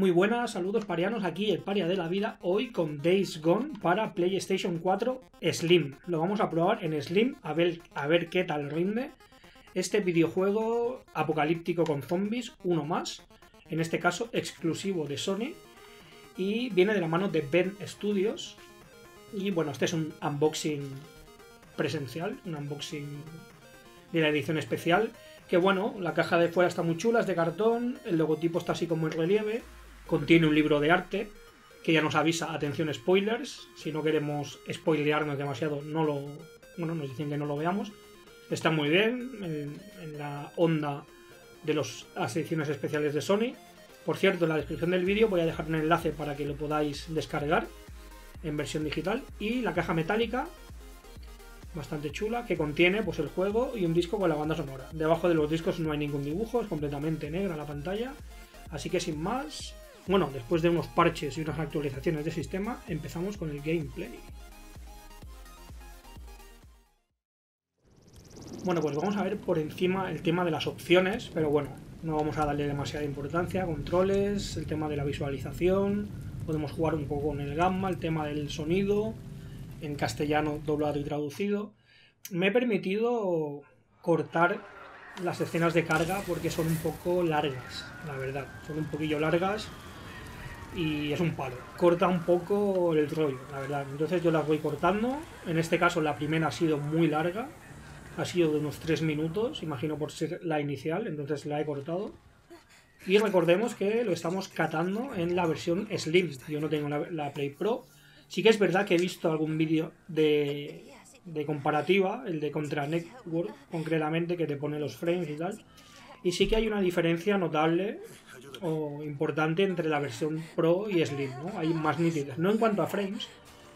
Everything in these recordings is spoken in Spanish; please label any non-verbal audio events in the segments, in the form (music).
Muy buenas, saludos parianos, aquí el paria de la vida, hoy con Days Gone para PlayStation 4 Slim. Lo vamos a probar en Slim, a ver, a ver qué tal rinde. Este videojuego apocalíptico con zombies, uno más, en este caso exclusivo de Sony, y viene de la mano de Ben Studios. Y bueno, este es un unboxing presencial, un unboxing de la edición especial. Que bueno, la caja de fuera está muy chula, es de cartón, el logotipo está así como en relieve, contiene un libro de arte que ya nos avisa, atención spoilers, si no queremos spoilearnos demasiado, no lo, bueno, nos dicen que no lo veamos. Está muy bien, en, la onda de las ediciones especiales de Sony. Por cierto, en la descripción del vídeo voy a dejar un enlace para que lo podáis descargar en versión digital. Y la caja metálica, bastante chula, que contiene pues, el juego y un disco con la banda sonora. Debajo de los discos no hay ningún dibujo, es completamente negra la pantalla. Así que sin más, bueno, después de unos parches y unas actualizaciones de sistema, empezamos con el gameplay. Bueno, pues vamos a ver por encima el tema de las opciones, pero bueno, no vamos a darle demasiada importancia. Controles, el tema de la visualización, podemos jugar un poco con el gamma, el tema del sonido, en castellano doblado y traducido. Me he permitido cortar las escenas de carga porque son un poco largas, la verdad. Son un poquillo largas y es un palo. Corta un poco el rollo, la verdad. Entonces yo las voy cortando. En este caso la primera ha sido muy larga. Ha sido de unos 3 minutos, imagino por ser la inicial, entonces la he cortado. Y recordemos que lo estamos catando en la versión Slim. Yo no tengo la, Play Pro. Sí que es verdad que he visto algún vídeo de, de comparativa, el de Contra Network concretamente, que te pone los frames y tal. Y sí que hay una diferencia notable o importante entre la versión Pro y Slim, ¿no? Hay más nitidez. No en cuanto a frames,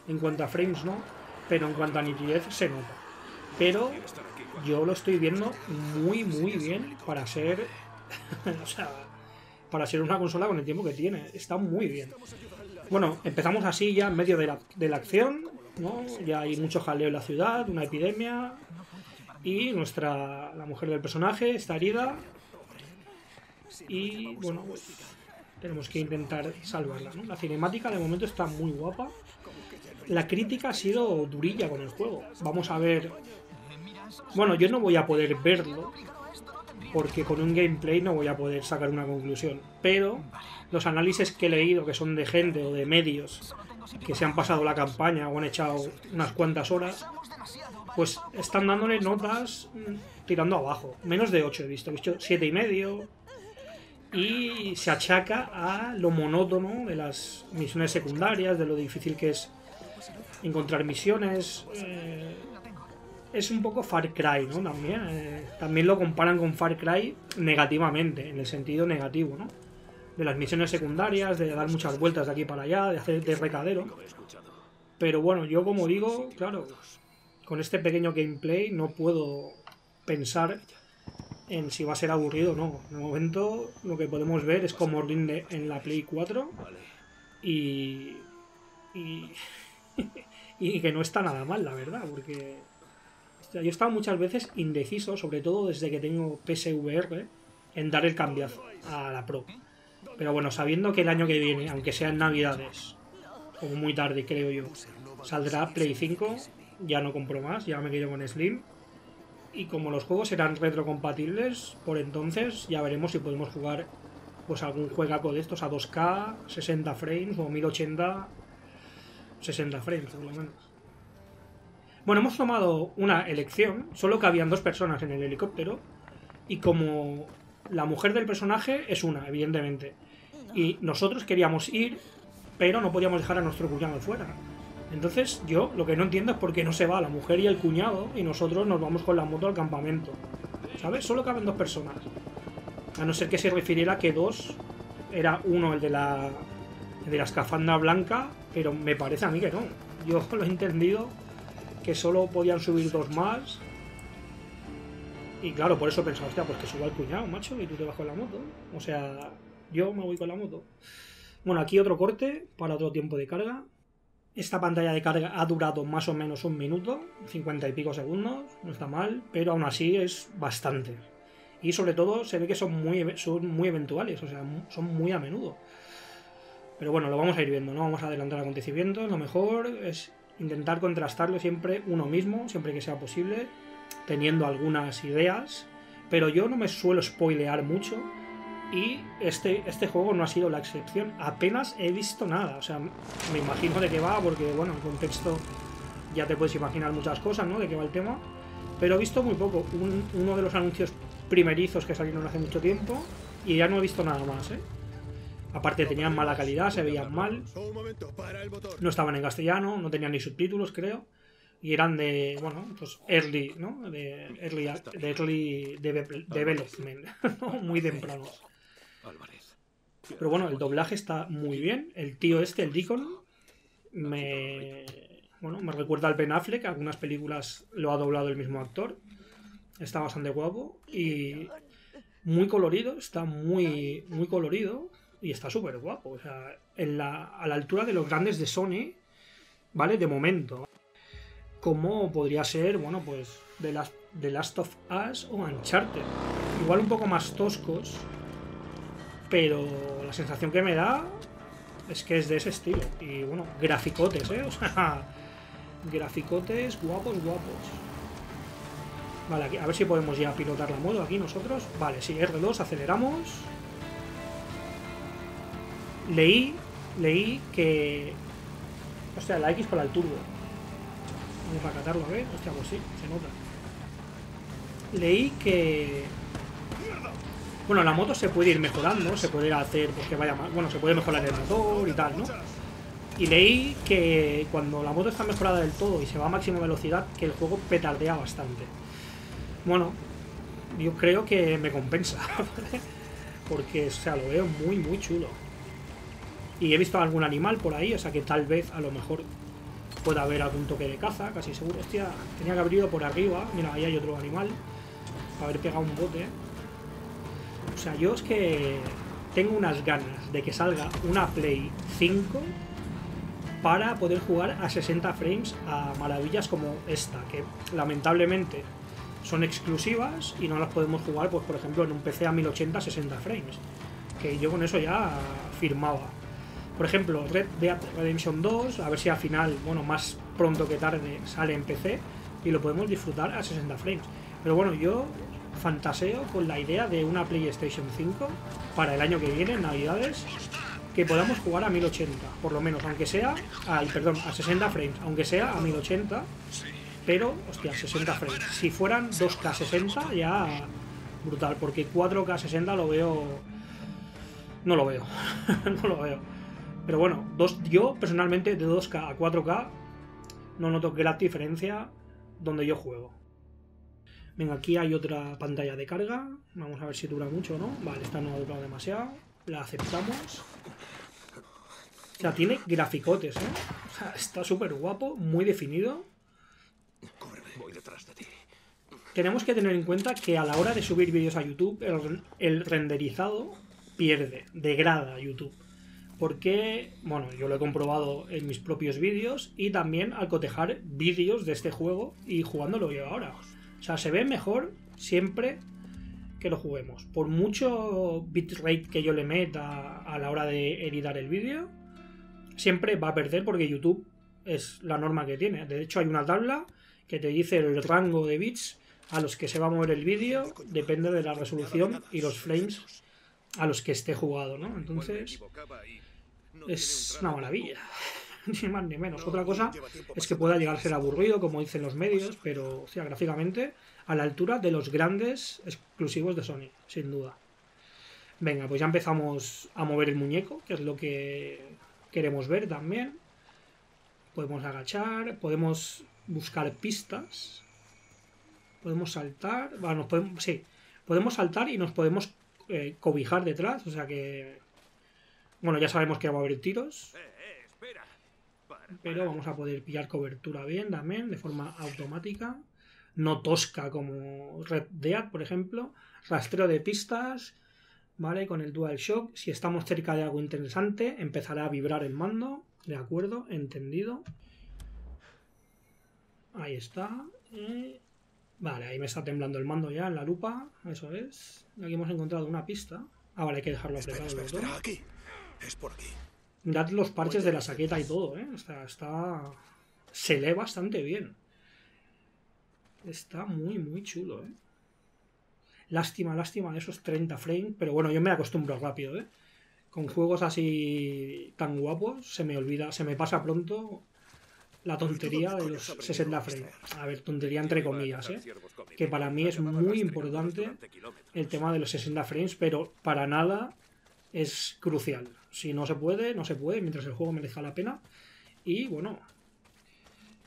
en cuanto a frames no, pero en cuanto a nitidez se nota. Pero yo lo estoy viendo muy, muy bien para ser. (laughs) o sea, para ser una consola con el tiempo que tiene. Está muy bien. Bueno, empezamos así ya en medio de la, de la acción, ¿no? Ya hay mucho jaleo en la ciudad, una epidemia. Y nuestra. la mujer del personaje está herida y bueno, pues, tenemos que intentar salvarla. ¿no? La cinemática de momento está muy guapa. La crítica ha sido durilla con el juego. Vamos a ver. Bueno, yo no voy a poder verlo porque con un gameplay no voy a poder sacar una conclusión. Pero los análisis que he leído, que son de gente o de medios que se han pasado la campaña o han echado unas cuantas horas, pues están dándole notas mm, tirando abajo. Menos de 8 he visto. He visto 7 y medio, y se achaca a lo monótono de las misiones secundarias, de lo difícil que es encontrar misiones. Eh, es un poco Far Cry, ¿no? También, eh, también lo comparan con Far Cry negativamente, en el sentido negativo, ¿no? De las misiones secundarias, de dar muchas vueltas de aquí para allá, de hacer de recadero. Pero bueno, yo como digo, claro, con este pequeño gameplay no puedo pensar en si va a ser aburrido o no. De momento lo que podemos ver es como rinde en la Play 4 y, y, (laughs) y que no está nada mal, la verdad, porque yo he estado muchas veces indeciso, sobre todo desde que tengo PSVR, en dar el cambiazo a la Pro. Pero bueno, sabiendo que el año que viene, aunque sea en Navidades, como muy tarde creo yo, saldrá Play 5, ya no compro más, ya me quedo con Slim y como los juegos serán retrocompatibles, por entonces ya veremos si podemos jugar pues algún juegaco de estos a 2K, 60 frames o 1080, 60 frames por lo menos. Bueno, hemos tomado una elección, solo que habían dos personas en el helicóptero y como la mujer del personaje es una, evidentemente, y nosotros queríamos ir, pero no podíamos dejar a nuestro cuñado fuera. Entonces yo lo que no entiendo es por qué no se va la mujer y el cuñado y nosotros nos vamos con la moto al campamento. ¿Sabes? Solo caben dos personas. A no ser que se refiriera que dos era uno el de la, de la escafanda blanca, pero me parece a mí que no. Yo (laughs) lo he entendido que solo podían subir dos más. Y claro, por eso he pensado, hostia, pues que suba el cuñado, macho, y tú te vas con la moto. O sea, yo me voy con la moto. Bueno, aquí otro corte para otro tiempo de carga. Esta pantalla de carga ha durado más o menos un minuto, 50 y pico segundos, no está mal, pero aún así es bastante. Y sobre todo se ve que son muy, son muy eventuales, o sea, son muy a menudo. Pero bueno, lo vamos a ir viendo, ¿no? Vamos a adelantar acontecimientos. Lo mejor es intentar contrastarlo siempre uno mismo, siempre que sea posible, teniendo algunas ideas. Pero yo no me suelo spoilear mucho. Y este, este juego no ha sido la excepción. Apenas he visto nada. O sea, me imagino de qué va, porque bueno, el contexto ya te puedes imaginar muchas cosas, ¿no? De qué va el tema. Pero he visto muy poco. uno de los anuncios primerizos que salieron hace mucho tiempo. Y ya no he visto nada más, ¿eh? Aparte tenían mala calidad, se veían mal. No estaban en castellano, no tenían ni subtítulos, creo. Y eran de, bueno, pues early, ¿no? De early, de early development, (laughs) muy temprano. Pero bueno, el doblaje está muy bien. El tío este, el Deacon, me, bueno, me recuerda al Ben Affleck. Algunas películas lo ha doblado el mismo actor. Está bastante guapo y muy colorido. Está muy, muy colorido y está súper guapo. O sea, a la altura de los grandes de Sony, ¿vale? De momento. Como podría ser, bueno, pues de Last, The Last of Us o Uncharted. Igual un poco más toscos, pero la sensación que me da es que es de ese estilo. Y bueno, graficotes, ¿eh? (laughs) O sea, graficotes guapos, guapos. Vale, aquí, a ver si podemos ya pilotar la modo aquí nosotros. Vale, sí, R2, aceleramos leí, leí que... Hostia, la X para el turbo. Vamos a catarlo a ver. Hostia, pues sí, se nota. Leí que... Bueno, la moto se puede ir mejorando, se puede hacer pues, que vaya más... Bueno, se puede mejorar el motor y tal, ¿no? Y leí que cuando la moto está mejorada del todo y se va a máxima velocidad, que el juego petardea bastante. Bueno, yo creo que me compensa. (laughs) Porque, o sea, lo veo muy, muy chulo. Y he visto algún animal por ahí, o sea que tal vez a lo mejor pueda haber algún toque de caza, casi seguro. Hostia, tenía que haber ido por arriba. Mira, ahí hay otro animal. Haber pegado un bote. O sea, yo es que tengo unas ganas de que salga una Play 5 para poder jugar a 60 frames a maravillas como esta, que lamentablemente son exclusivas y no las podemos jugar, pues por ejemplo, en un PC a 1080 60 frames. Que yo con eso ya firmaba. Por ejemplo, Red Dead Redemption 2, a ver si al final, bueno, más pronto que tarde sale en PC y lo podemos disfrutar a 60 frames. Pero bueno, yo fantaseo con la idea de una PlayStation 5 para el año que viene, en Navidades, que podamos jugar a 1080, por lo menos, aunque sea, ay, perdón, a 60 frames, aunque sea a 1080, pero, hostia, 60 frames. Si fueran 2K 60, ya brutal, porque 4K 60 lo veo... No lo veo, (laughs) no lo veo. Pero bueno, dos, yo personalmente de 2K a 4K no noto gran diferencia donde yo juego. Venga, aquí hay otra pantalla de carga. Vamos a ver si dura mucho o no. Vale, esta no ha durado demasiado. La aceptamos. O sea, tiene graficotes, ¿eh? O sea, está súper guapo, muy definido. Voy detrás de ti. Tenemos que tener en cuenta que a la hora de subir vídeos a YouTube, el renderizado pierde, degrada YouTube porque, bueno, yo lo he comprobado en mis propios vídeos y también al cotejar vídeos de este juego y jugándolo yo ahora. O sea, se ve mejor siempre que lo juguemos. Por mucho bitrate que yo le meta a la hora de editar el vídeo, siempre va a perder porque YouTube es la norma que tiene. De hecho, hay una tabla que te dice el rango de bits a los que se va a mover el vídeo, depende de la resolución y los frames a los que esté jugado, ¿no? Entonces, es una maravilla. (laughs) Ni más ni menos. Otra cosa es que pueda llegar a ser aburrido, como dicen los medios, pero, o sea, gráficamente, a la altura de los grandes exclusivos de Sony, sin duda. Venga, pues ya empezamos a mover el muñeco, que es lo que queremos ver también. Podemos agachar, podemos buscar pistas. Podemos saltar. Bueno, podemos, sí, podemos saltar y nos podemos eh, cobijar detrás, o sea que bueno, ya sabemos que va a haber tiros. Pero vamos a poder pillar cobertura bien también, de forma automática. No tosca como Red Dead, por ejemplo. Rastreo de pistas, ¿vale? Con el DualShock. Si estamos cerca de algo interesante, empezará a vibrar el mando. ¿De acuerdo? Entendido. Ahí está. Vale, ahí me está temblando el mando ya en la lupa. Eso es. Aquí hemos encontrado una pista. Ah, vale, hay que dejarlo apretado. Espera, espera, aquí. Es por aquí. Mirad los parches de la saqueta y todo, ¿eh? Está, está... Se lee bastante bien. Está muy, muy chulo, ¿eh? Lástima, lástima de esos 30 frames, pero bueno, yo me acostumbro rápido, ¿eh? Con juegos así tan guapos, se me olvida, se me pasa pronto la tontería de los 60 frames. A ver, tontería entre comillas, ¿eh? Que para mí es muy importante el tema de los 60 frames, pero para nada es crucial. Si no se puede, no se puede, mientras el juego merezca la pena. Y bueno,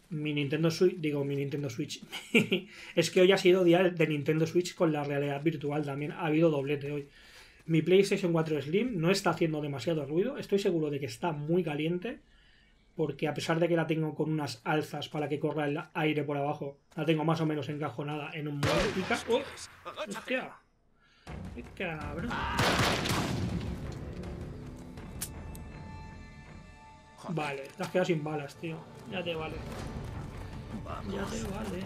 mi Nintendo Switch, digo mi Nintendo Switch, (laughs) es que hoy ha sido día de Nintendo Switch con la realidad virtual también, ha habido doblete hoy. Mi PlayStation 4 Slim no está haciendo demasiado ruido, estoy seguro de que está muy caliente, porque a pesar de que la tengo con unas alzas para que corra el aire por abajo, la tengo más o menos encajonada en un modo ¡Oh! ¡Hostia! ¡Qué cabrón! Vale, te has quedado sin balas, tío. Ya te vale. Ya te vale.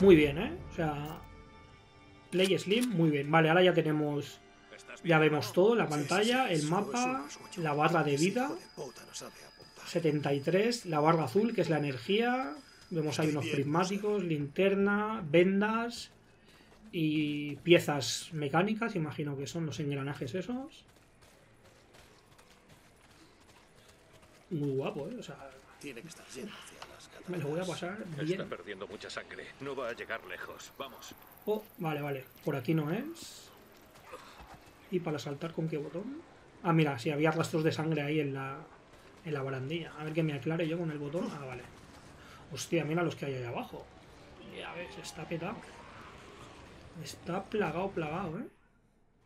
Muy bien, ¿eh? O sea... Play Slim, muy bien. Vale, ahora ya tenemos... Ya vemos todo, la pantalla, el mapa, la barra de vida. 73, la barra azul, que es la energía. Vemos ahí unos prismáticos, linterna, vendas y piezas mecánicas, imagino que son los engranajes esos. Muy guapo, ¿eh? O sea, Tiene que estar lleno me lo voy a pasar bien. Está perdiendo mucha sangre. No va a llegar lejos. Vamos. Oh, vale, vale. Por aquí no es. ¿Y para saltar con qué botón? Ah, mira, si había rastros de sangre ahí en la, en la barandilla. A ver que me aclare yo con el botón. Ah, vale. Hostia, mira los que hay ahí abajo. Ya ves, está petado. Está plagado, plagado, ¿eh?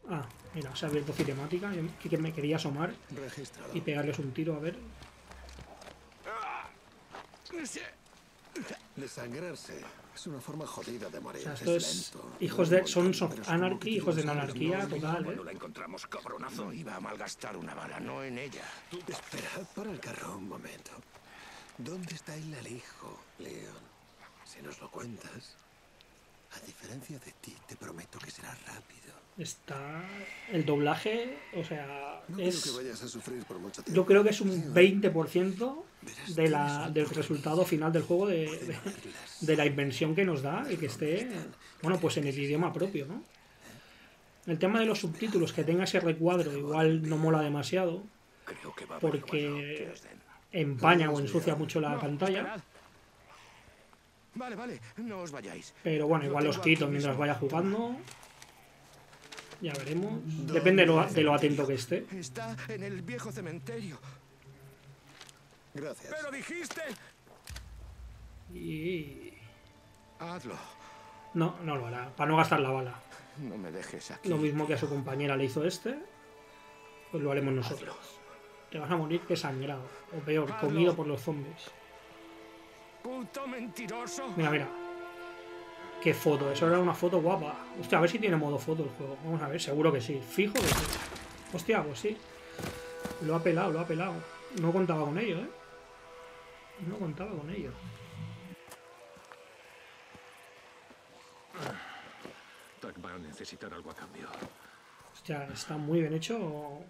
Ah, mira, se ha abierto cinemática. Yo que me quería asomar y pegarles un tiro, a ver. Desangrarse es una forma jodida de morir. O sea, esto es hijos de son Anarchy, hijos de la anarquía total, ¿eh? la encontramos, cabronazo. Iba a malgastar una bala, no en ella. Esperad para el carro un momento. ¿Dónde está el alijo, Leon? Si nos lo cuentas, a diferencia de ti, te prometo que será rápido. Está el doblaje, o sea, no es... que vayas a sufrir por mucho tiempo. Yo creo que es un 20% de la, del resultado final del juego, de, de, de, la invención que nos da y que esté, bueno, pues en el idioma propio, ¿no? El tema de los subtítulos, que tenga ese recuadro, igual no mola demasiado, porque empaña o ensucia mucho la pantalla. Vale, vale, no os vayáis. Pero bueno, igual los quito mientras vaya jugando. Ya veremos. Depende de lo, de lo, atento que esté. Está en el viejo cementerio. Gracias. Pero dijiste. Y. Hazlo. No, no lo hará. Para no gastar la bala. No me dejes aquí. Lo mismo que a su compañera le hizo este. Pues lo haremos nosotros. Hazlo. Te vas a morir desangrado. O peor, Hazlo. comido por los zombies. Puto mentiroso. Mira, mira. Qué foto, eso era una foto guapa. Hostia, a ver si tiene modo foto el juego. Vamos a ver, seguro que sí. Fijo que sí. Hostia, pues sí. Lo ha pelado, lo ha pelado. No contaba con ello, ¿eh? No contaba con ello. Tac va a necesitar algo a cambio. Hostia, está muy bien hecho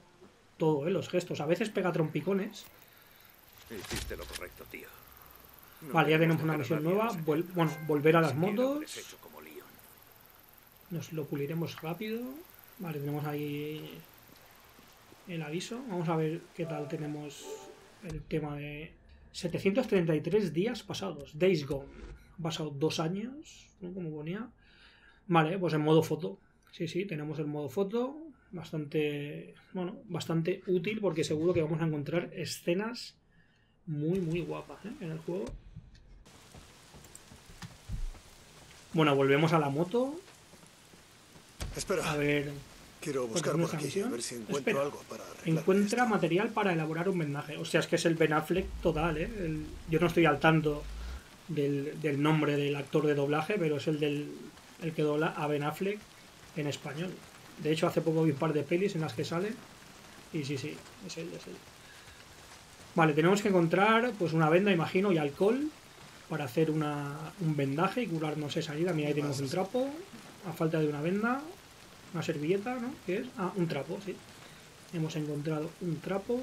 todo, ¿eh? Los gestos. A veces pega trompicones. Hiciste lo correcto, tío. Vale, ya tenemos una misión nueva. Vol bueno, volver a las motos. Nos lo puliremos rápido. Vale, tenemos ahí el aviso. Vamos a ver qué tal tenemos el tema de 733 días pasados. Days Gone. Han pasado dos años, ¿no? Como ponía. Vale, pues en modo foto. Sí, sí, tenemos el modo foto. Bastante, bueno, bastante útil porque seguro que vamos a encontrar escenas muy, muy guapas ¿eh? en el juego. Bueno, volvemos a la moto. Espera. A ver. Quiero buscar por aquí, a ver si encuentro Espera. algo para Encuentra material para elaborar un vendaje. O sea, es que es el Ben Affleck total, ¿eh? El- yo no estoy al tanto del, del nombre del actor de doblaje, pero es el del el que dobla a Ben Affleck en español. De hecho, hace poco vi un par de pelis en las que sale. Y sí, sí, es él, es él. Vale, tenemos que encontrar pues una venda, imagino, y alcohol para hacer una, un vendaje y curarnos esa herida. Mira, ahí tenemos un trapo, a falta de una venda, una servilleta, ¿no? ¿Qué es? Ah, un trapo, sí. Hemos encontrado un trapo.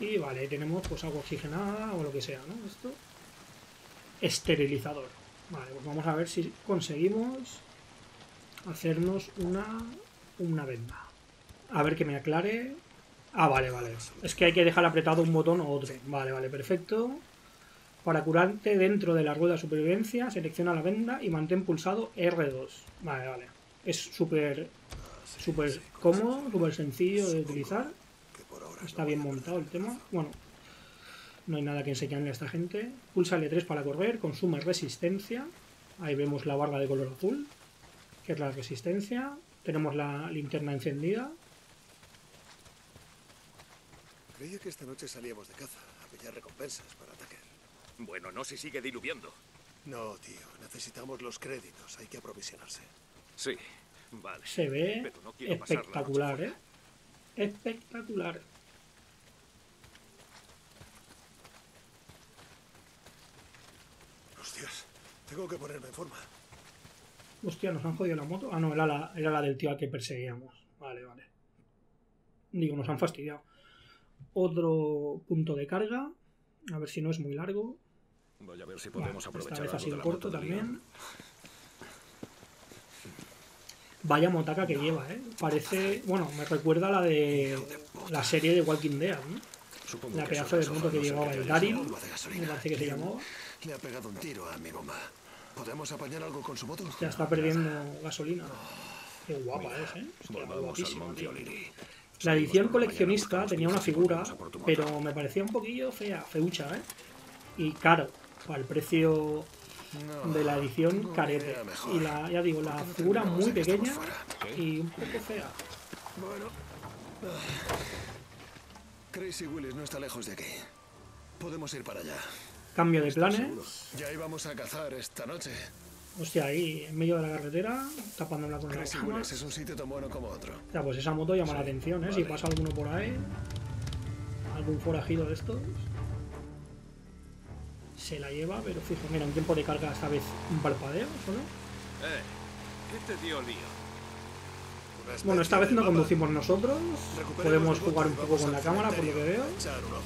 Y vale, tenemos pues agua oxigenada o lo que sea, ¿no? Esto. Esterilizador. Vale, pues vamos a ver si conseguimos hacernos una, una venda. A ver que me aclare. Ah, vale, vale. Es que hay que dejar apretado un botón o otro. Vale, vale, perfecto. Para curarte dentro de la rueda de supervivencia, selecciona la venda y mantén pulsado R2. Vale, vale. Es súper súper cómodo, súper sencillo de utilizar. Está bien montado el tema. Bueno, no hay nada que enseñarle a esta gente. Pulsa L3 para correr, consume resistencia. Ahí vemos la barra de color azul, que es la resistencia. Tenemos la linterna encendida. Creía que esta noche salíamos de caza a pillar recompensas para. Bueno, no si sigue diluviando. No, tío. Necesitamos los créditos. Hay que aprovisionarse. Sí, vale. Se ve Pero no quiero pasar la noche espectacular, ¿eh? Espectacular. Hostias. Tengo que ponerme en forma. Hostia, nos han jodido la moto. Ah, no, era la, era la del tío al que perseguíamos. Vale, vale. Digo, nos han fastidiado. Otro punto de carga. A ver si no es muy largo. Voy a ver si Vale, podemos esta aprovechar vez ha algo sido de la corto también. Vaya motaca que lleva, ¿eh? Parece... Bueno, me recuerda a la de... La serie de Walking Dead, ¿no? Supongo La que pedazo de moto que llevaba el. Daryl. Me parece que se llamaba. Le ha pegado un tiro a mi bomba. ¿Podemos apañar algo con su moto? Ya está perdiendo gasolina. Qué guapa es, ¿eh? La edición coleccionista tenía una figura, pero me parecía un poquillo fea, feucha, ¿eh? Y caro, para el precio No. de la edición no carete. Y la, ya digo, la ¿Por qué no figura muy pequeña y un poco fea. Bueno. Crazy Willis no está lejos de aquí. Podemos ir para allá. Cambio de Seguro. planes. Ya íbamos a cazar esta noche. Hostia, ahí en medio de la carretera, tapándola con la Crazy cama. Willis es un sitio tan bueno como otro. Ya, pues esa moto llama la atención, ¿eh? Si pasa alguno por ahí, algún forajido de estos, se la lleva, pero fijo, mira, un tiempo de carga esta vez un parpadeo solo. Eh, ¿qué te dio lío? Bueno, esta vez no conducimos nosotros, podemos jugar un poco con la cámara, por lo que veo. a echar un ojo.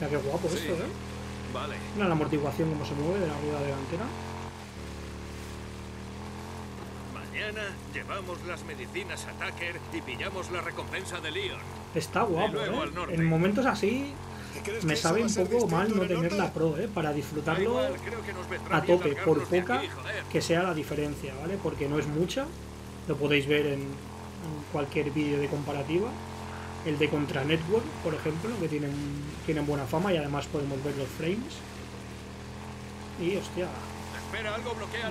Ya qué guapo esto, ¿eh? Vale. Mira la amortiguación cómo se mueve de la rueda delantera. Mañana llevamos las medicinas a Tucker y pillamos la recompensa de Leon. Está guapo, ¿eh? En momentos así ¿Qué crees me sabe un poco mal no tener la Pro, ¿eh? Para disfrutarlo a tope, por poca que sea la diferencia, ¿vale? Porque no es mucha, lo podéis ver en, cualquier vídeo de comparativa. El de Contra Network, por ejemplo, que tienen, tienen buena fama y además podemos ver los frames. Y hostia,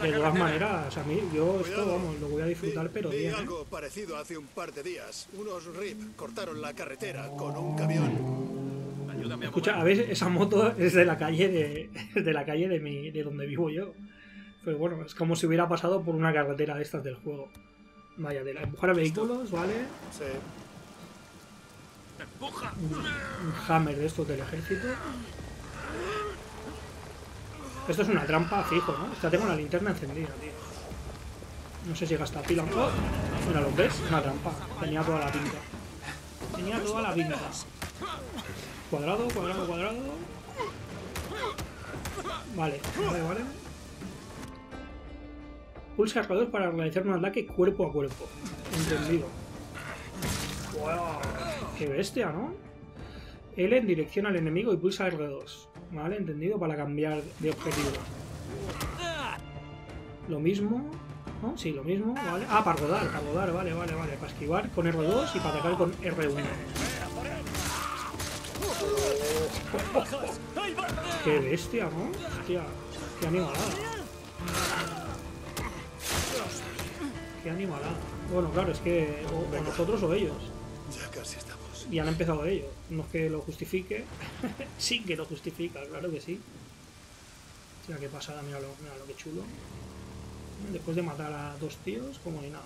de todas maneras, a mí, yo esto, vamos, lo voy a disfrutar, pero bien, ¿eh? algo parecido hace un par de días. Unos RIP cortaron la carretera con un camión. Escucha, a ver, esa moto es de la calle de, (laughs) de la calle de mi, de donde vivo yo. Pero bueno, es como si hubiera pasado por una carretera de estas del juego. Vaya, de la empujar a vehículos, ¿vale? Sí. ¡Empuja! Un hammer de estos del ejército. Esto es una trampa fijo, ¿no? Esta tengo la linterna encendida, tío. No sé si gasta pila o no. Mira, ¿lo ves? Una trampa. Tenía toda la pinta. Tenía toda la pinta. Cuadrado, cuadrado, cuadrado. Vale, vale, vale. Pulsa R2 para realizar un ataque cuerpo a cuerpo. Entendido. Qué bestia, ¿no? L en dirección al enemigo y pulsa R2. ¿Vale? Entendido para cambiar de objetivo. Lo mismo. ¿No? Sí, lo mismo, ¿vale? Ah, para rodar, para rodar, vale, vale, vale. Para esquivar con R2 y para atacar con R1. Qué bestia, ¿no? Hostia, qué animalada. Qué animalada. Bueno, claro, es que o, o nosotros o ellos. Ya casi estamos. Y han empezado ellos. No es que lo justifique. (laughs) sí que lo justifica, claro que sí. Hostia, qué pasada, mira lo, mira lo que chulo. Después de matar a dos tíos, como ni nada.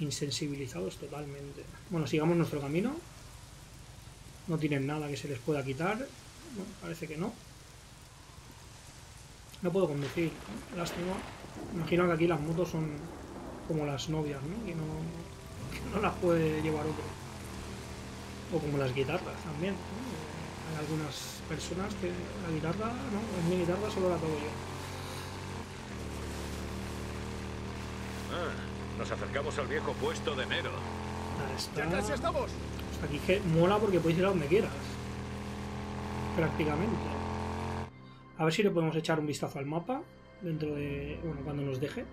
Insensibilizados totalmente. Bueno, sigamos nuestro camino. No tienen nada que se les pueda quitar. No, parece que no. No puedo conducir. Lástima. Imagino que aquí las motos son como las novias, ¿no? Que no, que no las puede llevar otro. O como las guitarras también. ¿no? Hay algunas personas que la guitarra, no, es mi guitarra solo la toco yo. Ah, nos acercamos al viejo puesto de Nero. Ahí está. ¡Ya casi estamos! Aquí que mola porque puedes ir a donde quieras. Prácticamente. A ver si le podemos echar un vistazo al mapa. Dentro de. Bueno, cuando nos deje.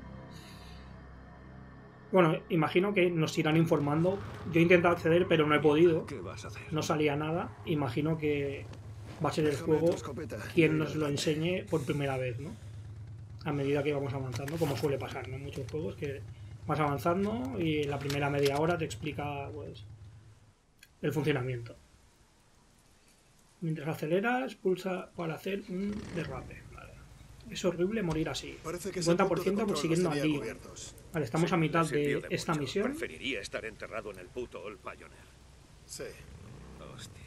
Bueno, imagino que nos irán informando. Yo he intentado acceder, pero no he podido. ¿Qué vas a hacer? No salía nada. Imagino que va a ser el juego quien nos lo enseñe por primera vez, ¿no? A medida que vamos avanzando, como suele pasar ¿no? en muchos juegos, que vas avanzando y en la primera media hora te explica pues el funcionamiento. Mientras aceleras, pulsa para hacer un derrape. Vale. Es horrible morir así. Parece que ese punto de 50% control persiguiendo los a cubiertos. Vale, estamos Sí, a mitad de esta mucho. misión. Preferiría estar enterrado en el puto Old Pioneer. Sí. Hostia,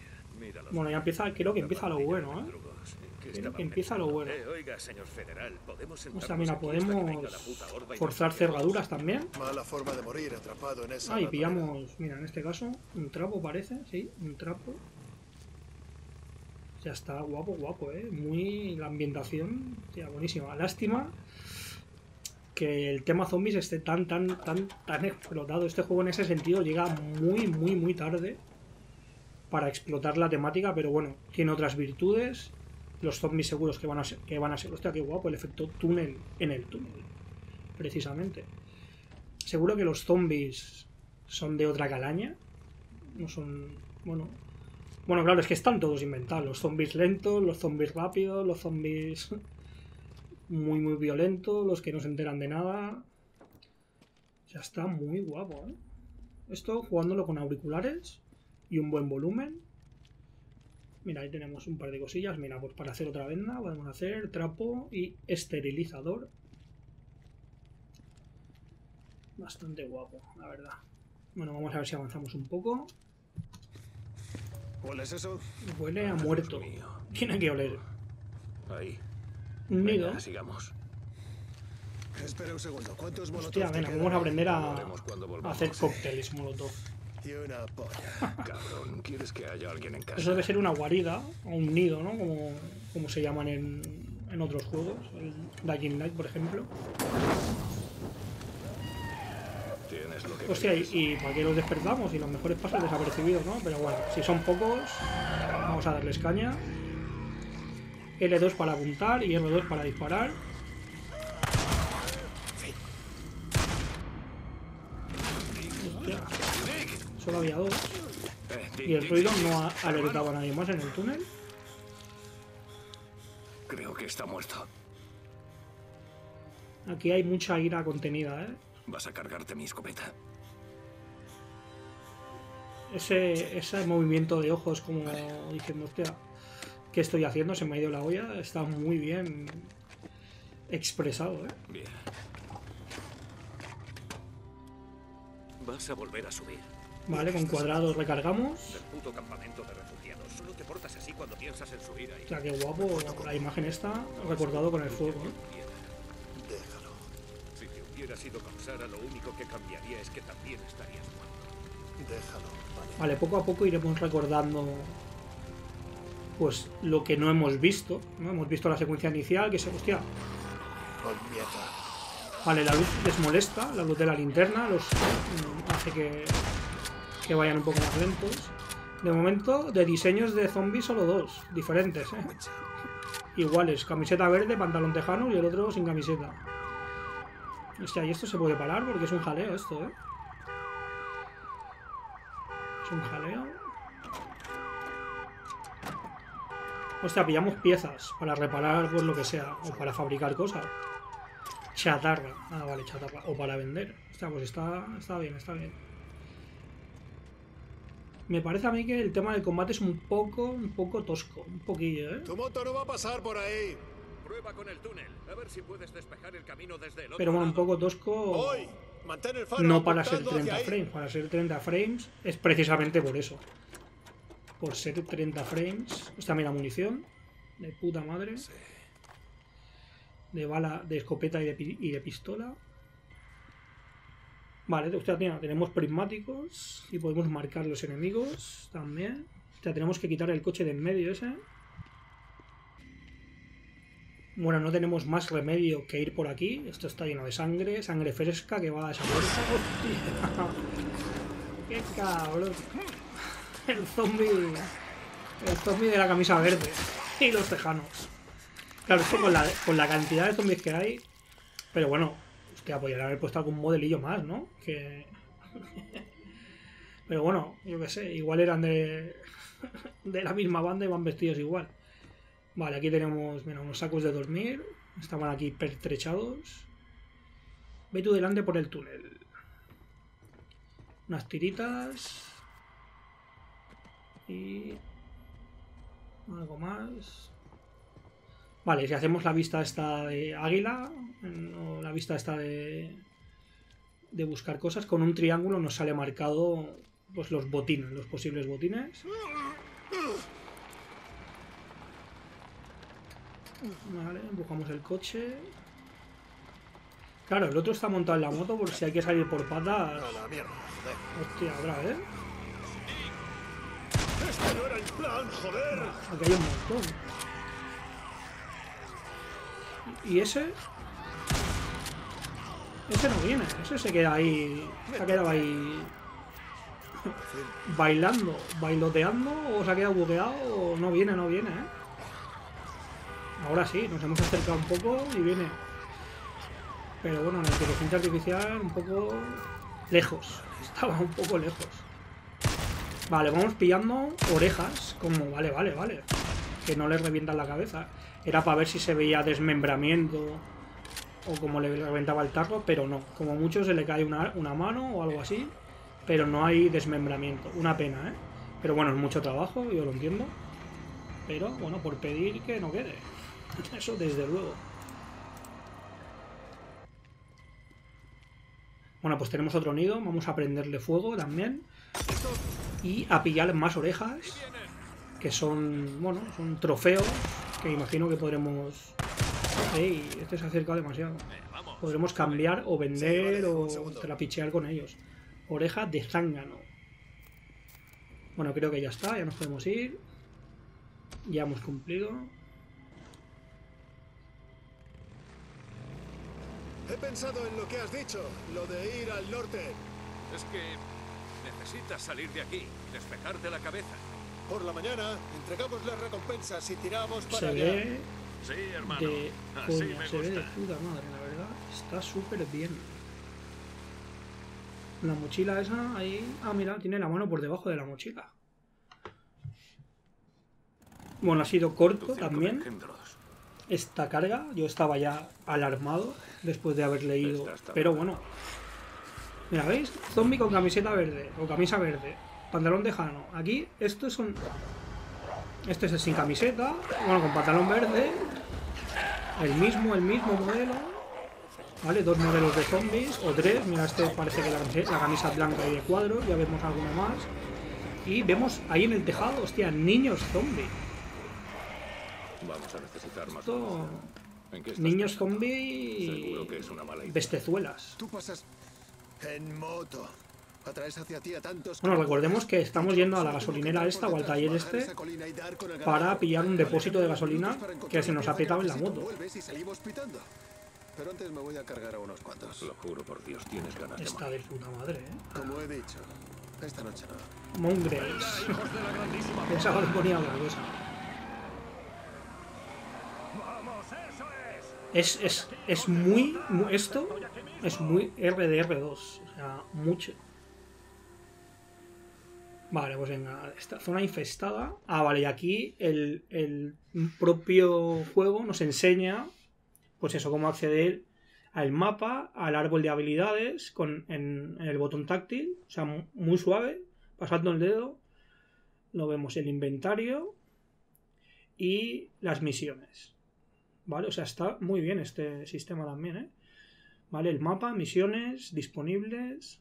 Bueno, ya empieza, creo que empieza lo bueno, ¿eh? Drugos, ¿qué Creo estaban que empieza lo bueno. Eh, oiga, señor federal, podemos O sea, mira, podemos forzar cerraduras también. Mala forma de morir atrapado en esa. Ah, y pillamos, mira, en este caso, un trapo parece, sí, un trapo. Ya está guapo, guapo, eh. Muy. La ambientación, tía, buenísima. Lástima que el tema zombies esté tan, tan, tan, tan explotado. Este juego en ese sentido llega muy, muy, muy tarde para explotar la temática, pero bueno, tiene otras virtudes. Los zombies seguros que van a ser, que van a ser. Hostia, qué guapo el efecto túnel en el túnel. Precisamente. Seguro que los zombies son de otra calaña. No son. Bueno. Bueno, claro, es que están todos inventados. Los zombies lentos, los zombies rápidos, los zombies muy, muy violentos, los que no se enteran de nada. Ya está muy guapo, ¿eh? Esto jugándolo con auriculares y un buen volumen. Mira, ahí tenemos un par de cosillas. Mira, pues para hacer otra venda podemos hacer trapo y esterilizador. Bastante guapo, la verdad. Bueno, vamos a ver si avanzamos un poco. ¿Cuál es eso? Huele a muerto. Dios mío. Tiene que oler. Ahí. Un nido. Venga, sigamos. Espera un segundo. ¿Cuántos Hostia, venga, vamos a aprender a, a hacer cócteles molotov. Y una polla. Cabrón, ¿quieres que haya alguien en casa? Eso debe ser una guarida o un nido, ¿no? Como, como se llaman en, en otros juegos. El Dying Light, por ejemplo. Tienes lo que Hostia, y, y para qué los despertamos y los mejores pasos desapercibidos, ¿no? Pero bueno, si son pocos, vamos a darles caña. L2 para apuntar y R2 para disparar. Solo había dos. Y el ruido no ha alertado a nadie más en el túnel. Creo que está muerto. Aquí hay mucha ira contenida, ¿eh? Vas a cargarte mi escopeta. Ese, ese movimiento de ojos como diciendo, hostia, ¿qué estoy haciendo? Se me ha ido la olla. Está muy bien expresado, ¿eh? Bien. Vas a volver a subir. Vale, con cuadrados recargamos. Puto campamento de refugiados. Solo te portas así cuando piensas en subir ahí. O sea, qué guapo la imagen está recordado con el fuego, ¿eh? Déjalo. Si te hubieras ido con Sara, lo único que cambiaría es que también estarías muerto. Déjalo. Vale. Vale, poco a poco iremos recordando pues lo que no hemos visto. ¿no? Hemos visto la secuencia inicial, que se, hostia. Vale, la luz les molesta, la luz de la linterna los mm, hace que, que vayan un poco más lentos. De momento, de diseños de zombies solo dos, diferentes, ¿eh? Iguales, camiseta verde, pantalón tejano y el otro sin camiseta. Hostia, y esto se puede parar porque es un jaleo esto, ¿eh? Es un jaleo. Hostia, pillamos piezas para reparar pues lo que sea, o para fabricar cosas. Chatarra. Ah, vale, chatarra. O para vender. Hostia, pues está, está bien, está bien. Me parece a mí que el tema del combate es un poco, un poco tosco. Un poquillo, ¿eh? Tu moto no va a pasar por ahí. Prueba con el túnel. A ver si puedes despejar el camino desde el otro Pero bueno, un poco tosco. Voy. Mantén el faro. No para ser apuntando 30 hacia ahí. frames. Para ser 30 frames es precisamente por eso. Por ser 30 frames. Hostia, mira, munición. De puta madre. De bala, de escopeta y de, pi- y de pistola. Vale, mira, tenemos prismáticos y podemos marcar los enemigos también. O sea, tenemos que quitar el coche de en medio ese. Bueno, no tenemos más remedio que ir por aquí. Esto está lleno de sangre, sangre fresca que va a esa puerta. (laughs) ¡Hostia! (laughs) ¡Qué cabrón! El zombie. El zombie de la camisa verde. Y los tejanos. Claro, esto con la, con la cantidad de zombies que hay. Pero bueno, hostia, podrían haber puesto algún modelillo más, ¿no? Que. Pero bueno, yo qué sé, igual eran de. de la misma banda y van vestidos igual. Vale, aquí tenemos mira, unos sacos de dormir. Estaban aquí pertrechados. Ve tú delante por el túnel. Unas tiritas. Y... Algo más. Vale, si hacemos la vista esta de águila, o la vista esta de, de buscar cosas, con un triángulo nos sale marcado pues los botines, los posibles botines. Vale, empujamos el coche. Claro, el otro está montado en la moto por si hay que salir por patas. Hostia, habrá, ¿eh? Este no era el plan, joder. Aquí hay un montón. ¿Y ese? Ese no viene. Ese se queda ahí. Se ha quedado ahí. (laughs) Bailando, bailoteando, o se ha quedado bugueado, o no viene, no viene, ¿eh? Ahora sí, nos hemos acercado un poco y viene. Pero bueno, la inteligencia artificial un poco lejos. (laughs) Estaba un poco lejos. Vale, vamos pillando orejas. Como, vale, vale, vale. Que no le revientan la cabeza. Era para ver si se veía desmembramiento o como le reventaba el tarro, pero no. Como mucho se le cae una, una mano o algo así, pero no hay desmembramiento. Una pena, ¿eh? Pero bueno, es mucho trabajo, yo lo entiendo. Pero bueno, por pedir que no quede. (laughs) Eso desde luego. Bueno, pues tenemos otro nido. Vamos a prenderle fuego también. Y a pillar más orejas. Que son, bueno, son trofeos. Que imagino que podremos... ¡Ey! Este se ha acercado demasiado. Podremos cambiar o vender o trapichear con ellos. Oreja de zángano. Bueno, creo que ya está. Ya nos podemos ir. Ya hemos cumplido. He pensado en lo que has dicho, lo de ir al norte. Es que necesitas salir de aquí, despejarte la cabeza. Por la mañana entregamos las recompensas y tiramos para Se allá. ve Sí, hermano. de Así coña, me se ve de puta madre, la verdad. Está súper bien. La mochila esa ahí. Ah, mira, tiene la mano por debajo de la mochila. Bueno, ha sido corto también esta carga. Yo estaba ya alarmado después de haber leído. Pero bueno. Mira, ¿veis? Zombie con camiseta verde. O camisa verde. Pantalón de Jano. Aquí, estos son. Este es el sin camiseta. Bueno, con pantalón verde. El mismo, el mismo modelo. ¿Vale? Dos modelos de zombies. O tres. Mira, este parece que la camisa, la camisa blanca y de cuadros. Ya vemos alguno más. Y vemos ahí en el tejado, hostia, niños zombie. Vamos a necesitar más Esto- munición. ¿En qué estás Niños pensando? zombie. Seguro que es una mala idea. Bestezuelas. Tú pasas en moto. Atraes hacia ti a tantos... Bueno, recordemos que estamos yendo a la gasolinera esta o al taller este para pillar un depósito de gasolina que se nos ha petado en la moto. Pero antes me voy a cargar a unos cuantos. Lo juro por Dios, tienes ganas de Está de puta madre, ¿eh? Como he dicho, esta noche no. Mongrels. Pensaba que ponía otra cosa. Es, es, es muy, mu- Esto es muy RDR2. O sea, mucho. Vale, pues venga. Esta zona infestada. Ah, vale, y aquí el, el propio juego nos enseña. Pues eso, cómo acceder al mapa, al árbol de habilidades, con, en, el botón táctil. O sea, mu- muy suave. Pasando el dedo. Lo vemos el inventario. Y las misiones. ¿Vale? O sea, está muy bien este sistema también, ¿eh? ¿Vale? El mapa, misiones disponibles.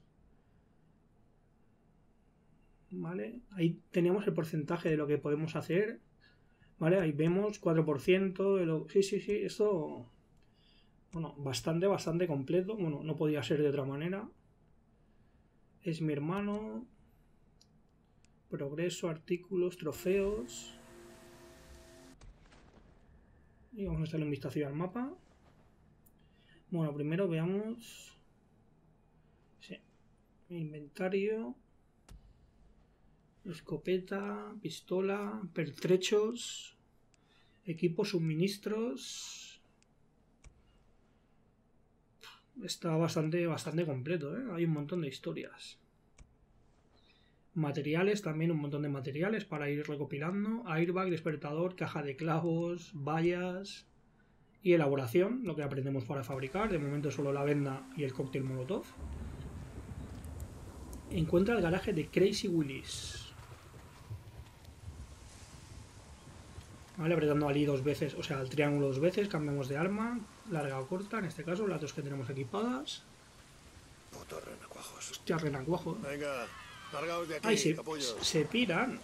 ¿Vale? Ahí teníamos el porcentaje de lo que podemos hacer. ¿Vale? Ahí vemos 4% de lo... Sí, sí, sí, esto... Bueno, bastante, bastante completo. Bueno, no podía ser de otra manera. Es mi hermano. Progreso, artículos, trofeos. Y vamos a echarle un vistazo al mapa. Bueno, primero veamos... Sí. Inventario. Escopeta, pistola, pertrechos, equipos, suministros. Está bastante, bastante completo, ¿eh? Hay un montón de historias. Materiales, también un montón de materiales para ir recopilando. Airbag, despertador, caja de clavos, vallas y elaboración, lo que aprendemos para fabricar. De momento solo la venda y el cóctel molotov. Encuentra el garaje de Crazy Willis. ¿Vale? Apretando al I dos veces, o sea, al triángulo dos veces, cambiamos de arma, larga o corta, en este caso, las dos que tenemos equipadas. Puto renacuajos. Hostia, renacuajos. Venga, largaos de aquí, Ay, se, capullos. se piran.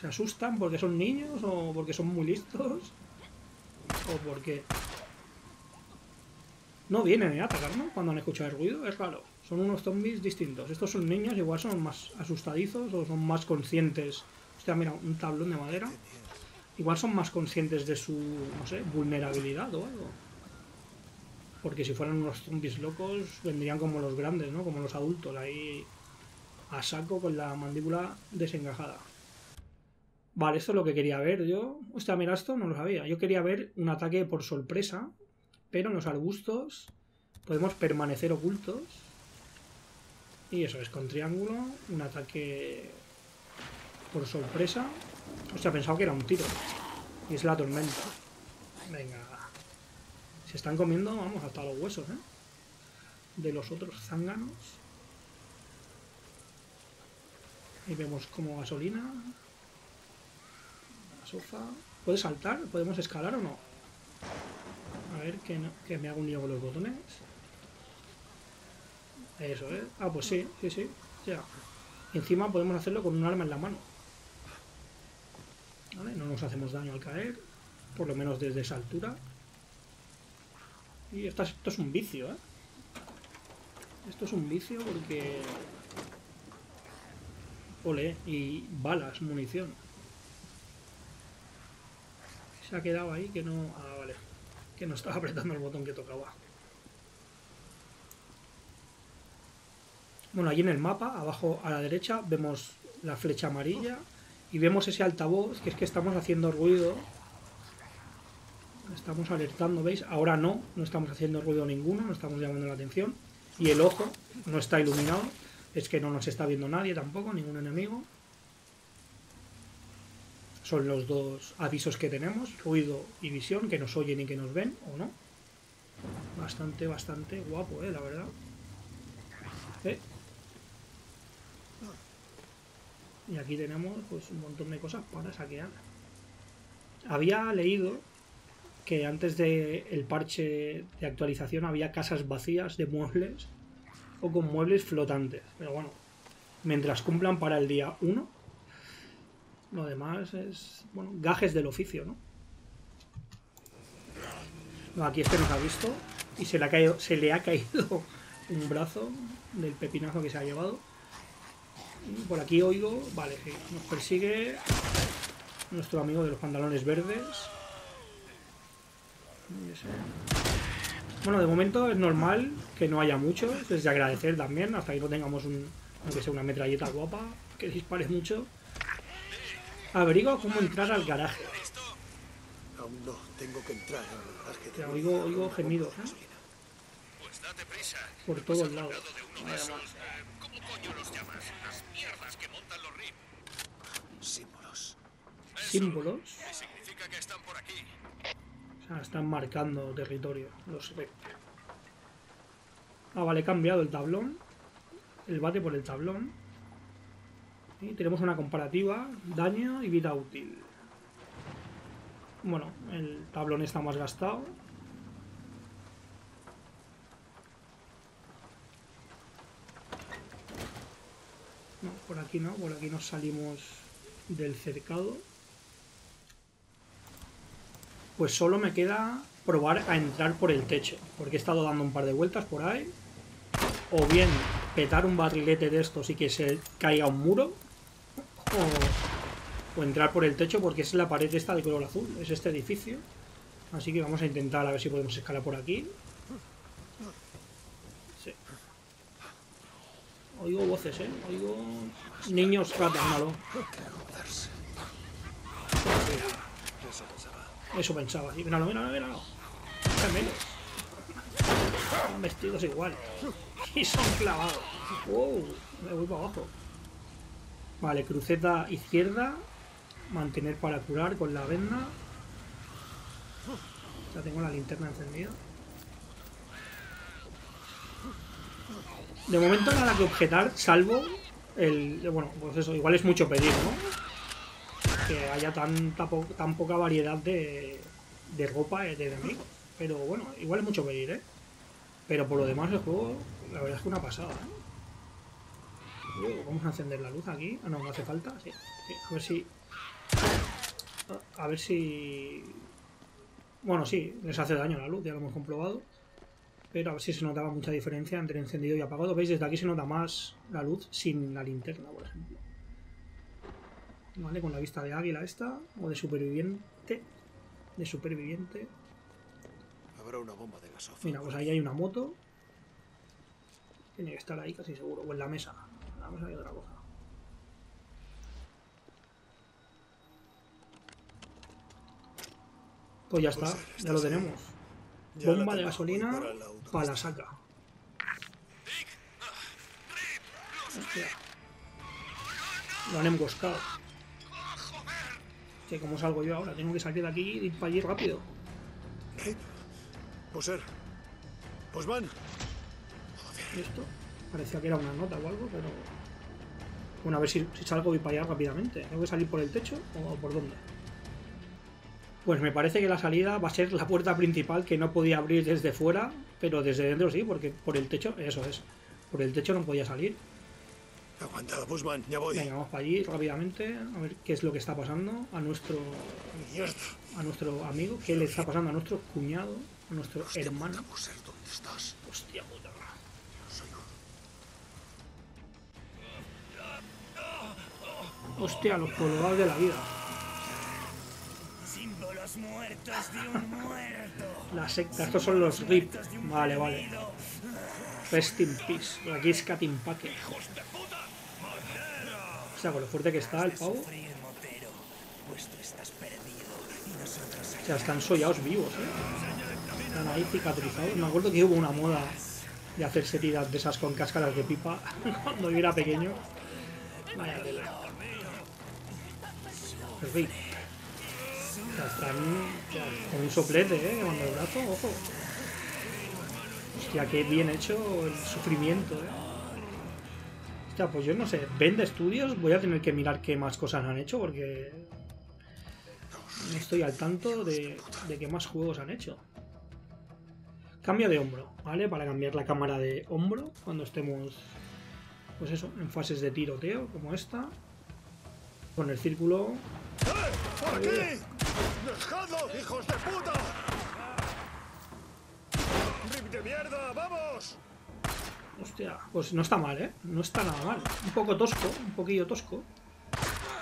¿Se asustan porque son niños o porque son muy listos? ¿O porque...? No vienen a atacar, ¿no? Cuando han escuchado el ruido, es raro. Son unos zombies distintos. Estos son niños, igual son más asustadizos o son más conscientes. Hostia, mira, un tablón de madera. Igual son más conscientes de su, no sé, vulnerabilidad o algo. Porque si fueran unos zombies locos, vendrían como los grandes, ¿no? Como los adultos, ahí a saco con la mandíbula desencajada. Vale, esto es lo que quería ver yo. Hostia, mira, esto no lo sabía. Yo quería ver un ataque por sorpresa, pero en los arbustos podemos permanecer ocultos. Y eso es, con triángulo, un ataque por sorpresa. Hostia, pensaba que era un tiro. Y es la tormenta. Venga. Se están comiendo, vamos, hasta los huesos, ¿eh? De los otros zánganos. Y vemos como gasolina. La sofa. ¿Puede saltar? ¿Podemos escalar o no? A ver, que, que me hago un lío con los botones. Eso, ¿eh? Ah, pues sí, sí, sí. Ya. Encima podemos hacerlo con un arma en la mano. No nos hacemos daño al caer. Por lo menos desde esa altura. Y esto es, esto es un vicio, ¿eh? Esto es un vicio porque... Ole, y balas, munición. Se ha quedado ahí que no... Ah, vale. Que no estaba (laughs) apretando el botón que tocaba. Bueno, allí en el mapa, abajo a la derecha, vemos la flecha amarilla y vemos ese altavoz, que es que estamos haciendo ruido. Estamos alertando, ¿veis? Ahora no, no estamos haciendo ruido ninguno, no estamos llamando la atención. Y el ojo no está iluminado, es que no nos está viendo nadie tampoco, ningún enemigo. Son los dos avisos que tenemos, ruido y visión, que nos oyen y que nos ven, o no. Bastante, bastante guapo, eh, la verdad. Eh. Y aquí tenemos pues un montón de cosas para saquear. Había leído que antes del el parche de actualización había casas vacías de muebles o con muebles flotantes. Pero bueno, mientras cumplan para el día 1, lo demás es, bueno, gajes del oficio, ¿no? No, Aquí este nos ha visto y se le ha caído, se le ha caído (laughs) un brazo del pepinazo que se ha llevado. Por aquí oigo, vale, sí, nos persigue nuestro amigo de los pantalones verdes. Bueno, de momento es normal que no haya muchos, es de agradecer también, hasta que no tengamos un, aunque sea una metralleta guapa, que dispare mucho. Averigua cómo entrar al garaje. Aún no, tengo que entrar al garaje. Te oigo, oigo gemidos, ¿eh? Pues date prisa. Por todos lados. Uno de esos, eh, ¿Cómo coño los llamas? Las mierdas que montan los RIP. Símbolos. Símbolos. ¿Qué significa que están por aquí? O sea, están marcando territorio, los REC. Ah, vale, he cambiado el tablón. El bate por el tablón. Y tenemos una comparativa, daño y vida útil. Bueno, el tablón está más gastado. Por aquí no, por aquí nos salimos del cercado. Pues solo me queda probar a entrar por el techo, porque he estado dando un par de vueltas por ahí. O bien petar un barrilete de estos y que se caiga un muro. O, o entrar por el techo porque es la pared esta de color azul. Es este edificio. Así que vamos a intentar a ver si podemos escalar por aquí. Sí. Oigo voces, ¿eh? Oigo niños ratas, malo. Eso pensaba. Sí. Míralo, míralo, míralo. Gemelos. Son vestidos igual. Y son clavados. Wow, me voy para abajo. Vale, cruceta izquierda. Mantener para curar con la venda. Ya tengo la linterna encendida. De momento nada que objetar, salvo el... Bueno, pues eso, igual es mucho pedir, ¿no? Que haya tanta tan poca variedad de, de ropa de enemigos. Pero bueno, igual es mucho pedir, ¿eh? Pero por lo demás el juego, la verdad es que una pasada, ¿eh? Vamos a encender la luz aquí. Ah, no, no hace falta. Sí, A ver si... A ver si... Bueno, sí, les hace daño la luz, ya lo hemos comprobado. Pero a ver si se notaba mucha diferencia entre encendido y apagado. ¿Veis? Desde aquí se nota más la luz sin la linterna, por ejemplo. ¿Vale? Con la vista de águila esta. O de superviviente. De superviviente. Habrá una bomba de gasófono. Mira, pues ahí hay una moto. Tiene que estar ahí casi seguro. O en la mesa. En la mesa hay otra cosa. Pues ya está, Pues ya estás lo tenemos. Bomba de gasolina para la saca. Hostia. Lo han emboscado. Que como salgo yo ahora, tengo que salir de aquí y ir para allí rápido. Rip. Poser. Pues van. ¿Y esto? Parecía que era una nota o algo, pero. Bueno, a ver si, si salgo y para allá rápidamente. ¿Tengo que salir por el techo o por dónde? Pues me parece que la salida va a ser la puerta principal que no podía abrir desde fuera, pero desde dentro sí, porque por el techo, eso es. Por el techo no podía salir. Aguanta, van. Ya voy. Venga, vamos para allí rápidamente a ver qué es lo que está pasando a nuestro a nuestro amigo, qué le está pasando a nuestro cuñado, a nuestro hermano. Poser, ¿dónde estás? Hostia puta. Hostia, los colgados de la vida. Muertos de un muerto. La secta, estos son los RIP. Vale, vale. Rest in peace. Aquí es Cat Impaque. O sea, con lo fuerte que está el pavo. O sea, están sollados vivos, ¿eh? Están ahí cicatrizados. Me acuerdo que hubo una moda de hacerse tiras de esas con cáscaras de pipa (laughs) cuando yo era pequeño. Vaya tela. RIP. Sea, están con un soplete, ¿eh? Llevando el brazo, ojo. Hostia, qué bien hecho el sufrimiento, ¿eh? Hostia, pues yo no sé. Vende estudios, voy a tener que mirar qué más cosas han hecho porque no estoy al tanto de, de qué más juegos han hecho. Cambio de hombro, ¿vale? Para cambiar la cámara de hombro cuando estemos, pues eso, en fases de tiroteo como esta. Con el círculo. ¡Por aquí! ¡Dejadlo, hijos de puta! ¡Rip de mierda! ¡Vamos! Hostia, pues no está mal, ¿eh? No está nada mal. Un poco tosco, un poquillo tosco.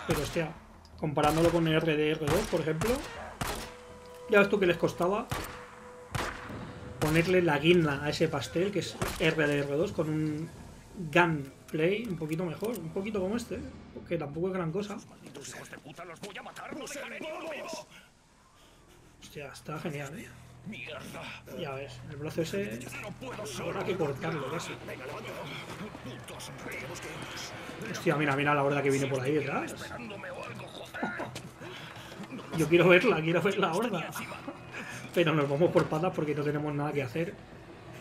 Pero hostia, comparándolo con el RDR2, por ejemplo. Ya ves tú que les costaba ponerle la guinda a ese pastel, que es RDR2, con un gunplay un poquito mejor, un poquito como este, que tampoco es gran cosa. Hostia, está genial, ¿eh? Ya ves, el brazo ese habrá que cortarlo casi. Hostia, mira, mira la horda que viene por ahí detrás. Yo quiero verla, quiero ver la horda. Pero nos vamos por patas porque no tenemos nada que hacer.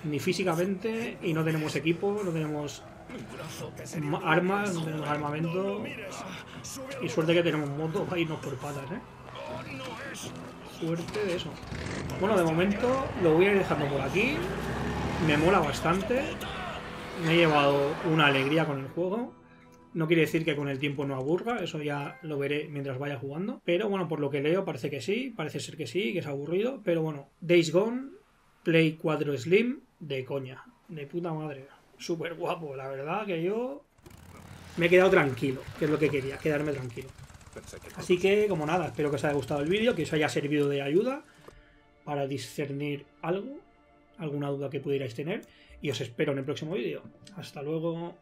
Ni físicamente, y no tenemos equipo, no tenemos armas, armamento. Y suerte que tenemos moto para irnos por patas, ¿eh? Suerte de eso. Bueno, de momento lo voy a ir dejando por aquí. Me mola bastante. Me he llevado una alegría con el juego. No quiere decir que con el tiempo no aburra, eso ya lo veré mientras vaya jugando. Pero bueno, por lo que leo parece que sí, parece ser que sí, que es aburrido. Pero bueno, Days Gone, Play 4 Slim, de coña, de puta madre. Súper guapo, la verdad que yo me he quedado tranquilo, que es lo que quería, quedarme tranquilo. Así que, como nada, espero que os haya gustado el vídeo, que os haya servido de ayuda para discernir algo, alguna duda que pudierais tener, y os espero en el próximo vídeo. Hasta luego.